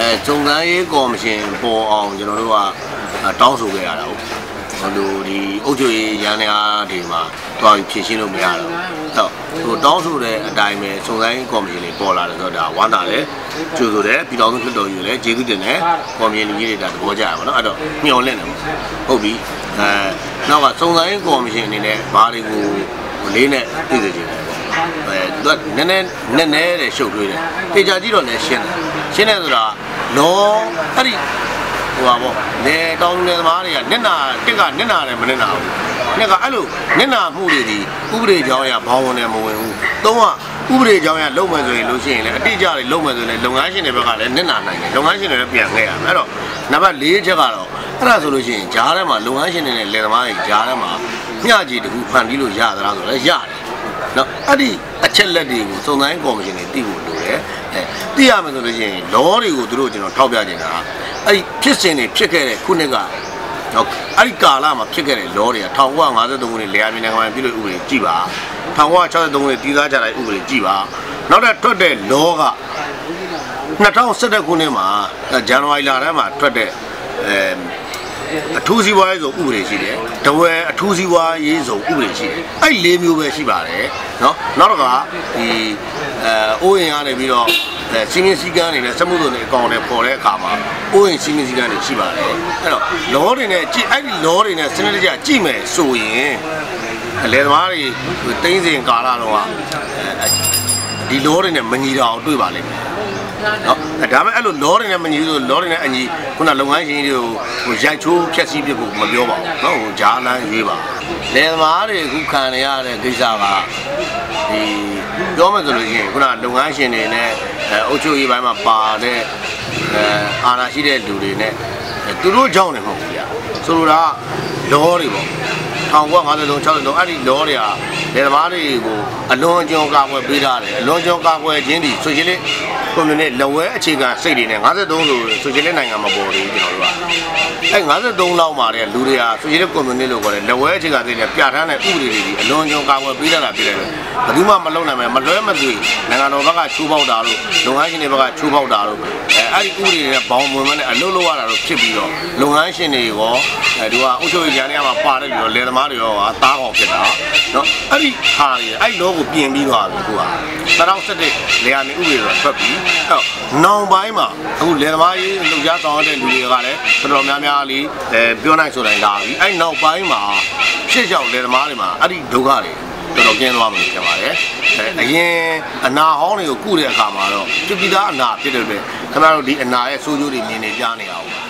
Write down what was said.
အဲစုံစမ်းရေးကော်မရှင်ပေါ်အောင်ကျွန်တော်တို့ကတောင်းဆိုခဲ့ရတာဟုတ်ဟိုလိုဒီအုပ်ချုပ်ရေးရန်ရာတွေမှာတွားပြီးဖြည့်ရှင်းလို့မရတော့ဘူးဟိုတောင်းဆိုတဲ့အတိုင်းပဲစုံစမ်းရေးကော်မရှင်တွေပေါ်လာတယ်ဆိုတော့ဒါဝမ်းသာတယ်ကြိုဆိုတယ်ပြည်တော်စုဖြစ်တော်ယူတယ်ကျေးဇူးတင်တယ်ကော်မရှင်ကြီးတွေဒါသဘောကျရပါတော့အဲ့တော့မျှော်လင့်တယ်ဟုတ်ပြီအဲနောက်ကစုံစမ်းရေးကော်မရှင်အနေနဲ့ဘာတွေကိုလေးနဲ့သိစေချင်တယ်အဲသူကနည်းနည်းနည်းနည်းတဲ့ရှုပ်ထွေးတယ်တေချာကြည့်တော့လည်းရှင်းတယ်ရှင်းတယ်ဆိုတာ လောအဲ့ဒီဟိုပါဗောလေတောင်းနေသမားတွေကနစ်နာတစ်ကနစ်နာတယ်မနစ်နာဘူးနှစ်ကအဲ့လိုနစ်နာမှုတွေဒီဥပဒေကြောင်းအရဘောင်းဝင်တယ်မဝင်ဘူးသုံးကဥပဒေကြောင်းအရလုံမယ်ဆိုရင်လို့ရှိရင်လည်းအတိအကျတွေလုံမယ်ဆိုရင်လုပ်ငန်းရှင်တွေဘက်ကလည်းနစ်နာနိုင်တယ်လုပ်ငန်းရှင်တွေလည်းပြန်ခဲ့ရမယ်အဲ့တော့နံပါတ်၄ချက်ကတော့အဲ့ဒါဆိုလို့ရှိရင်ဂျားထဲမှာလုပ်ငန်းရှင်တွေနဲ့လယ်သမားတွေဂျားထဲမှာမျှကြီးတခုဖန်တီးလို့ရသလားဆိုတော့ရတယ် နော်အဲ့ဒီအချက်လက်တွေကိုစုံစမ်းကော်မရှင်တွေသိဖို့လိုတယ်အဲသိရမယ်ဆိုလို့ရှိရင်လောတွေကိုသူတို့ကျွန်တော်ထောက်ပြနေတာအဲ့ဒီဖြစ်စဉ်တွေဖြစ်ခဲ့တဲ့ခုနှစ်ကတော့အဲ့ဒီကာလမှာဖြစ်ခဲ့တဲ့လောတွေက1953ခုနှစ်လေယာဉ်နိုင်ငံမှာပြည်လို့ဥပဒေကြည်ပါ1963ခုနှစ်တည်သားကြတဲ့ဥပဒေကြည်ပါနောက်ထပ်ထွက်တဲ့လောက2011ခုနှစ်မှာဇန်နဝါရီလထဲမှာထွက်တဲ့အဲ အထူးစီးပွားရေးဆိုဥပဒေရှိတယ်။တဝဲအထူးစီးပွားရေးဆိုဥပဒေရှိတယ်။အဲ့လေးမျိုးပဲရှိပါတယ်เนาะနောက်တော့ကဒီအဲအိုးရင်ကနေပြီးတော့အဲစီမင်းစည်းကမ်းတွေနဲ့စက်မှုတွေအကောင့်တွေပေါ်တဲ့အခါမှာအိုးရင်စီမင်းစည်းကမ်းတွေရှိပါတယ်။အဲ့တော့လောတွေနဲ့ကြည့်အဲ့ဒီလောတွေနဲ့စနစ်တကျကြည့်မယ်ဆိုရင်အလဲသမားတွေတင်းစင်ကာလာတော့ကဒီလောတွေနဲ့မညီတော့တွေ့ပါလိမ့်မယ်။ နော်ဒါပေမဲ့အဲ့လိုလောတွေနဲ့မညီဆိုလောတွေနဲ့အညီခုနလုပ်ငန်းရှင်တွေကိုဟိုရိုက်ချိုးဖြက်စီးပြဖို့မပြောပါဘူးနော်ဟိုဂျာလန်းရွေးပါလယ်သမားတွေအခုခံရတဲ့ကိစ္စကဒီပြောမယ်ဆိုလို့ရှိရင်ခုနလုပ်ငန်းရှင်တွေနဲ့အဲအုပ်ချုပ်ရေးပိုင်းမှာပါတဲ့အဲအာဏာရှိတဲ့လူတွေနဲ့သူတို့ကြောင့်လည်းမဟုတ်ဘူးဗျာဆိုလိုတာလောတွေပေါ့1950လုံး60လုံးအဲ့ဒီလောတွေက လယ်သမားတွေကိုအလွန်ကျွံကာကွယ်ပေးထားတယ်အလွန်ကျွံကာကွယ်ခြင်းဒီဆိုရှယ်လစ်ကွန်မြူနစ်လက်ဝဲအခြေခံစိတ်တွေနဲ့53ဆိုဆိုရှယ်လစ်နိုင်ငံမှာပေါ်တယ်ကျွန်တော်တို့ကအဲ53လောက်မှာတဲ့လူတွေကဆိုရှယ်လစ်ကွန်မြူနစ်လို့ခေါ်တယ်လက်ဝဲအခြေခံစိတ်နဲ့ပြဋ္ဌာန်းတဲ့ဥပဒေတွေဒီအလွန်ကျွံကာကွယ်ပေးထားတာဖြစ်တယ်ဘယ်သူမှမလုပ်နိုင်မယ်မလွဲမသွေနိုင်ငံတော်ဘက်ကချိုးပေါက်တာလို့လုပ်ငန်းရှင်တွေဘက်ကချိုးပေါက်တာလို့အဲအဲ့ဒီဥပဒေတွေနဲ့ဘောင်ဝင်မနဲ့အလုပ်လုပ်ရတာလို့ဖြစ်ပြီးတော့လုပ်ငန်းရှင်တွေရောအဲဒီကအုပ်ချုပ်ရေးကြမ်းတွေကမှပါတဲ့လူရောလယ်သမားတွေရောဟာတားကောင်ဖြစ်တာเนาะအဲ့ဒီ ီဟာတွေအဲ့လောကိုပြင်ပြီးသွားပြီခုက2017လေယာဉ်ဥပဒေဆိုထွက်ပြီးအဲ့တော့နောင်ပိုင်းမှာအခုလယ်သမားရေးလှုပ်ရှားဆောင်ရတဲ့လူတွေကလည်းတော်တော်များများလေးအဲပြောနိုင်ဆိုတိုင်းလာပြီအဲ့နောက်ပိုင်းမှာရှေ့လျှောက်လယ်သမားတွေမှာအဲ့ဒီဒုက္ခတွေတော်တော်ကျင်းသွားမှဖြစ်ပါတယ်အဲအရင်အနာဟောင်းတွေကိုကုတဲ့အခါမှာတော့ပြပိသားအနာဖြစ်တဲ့အတွက်ခင်ဗျားတို့ဒီအနာရဲ့ဆိုးကျိုးတွေမြင်နေကြနေရအောင်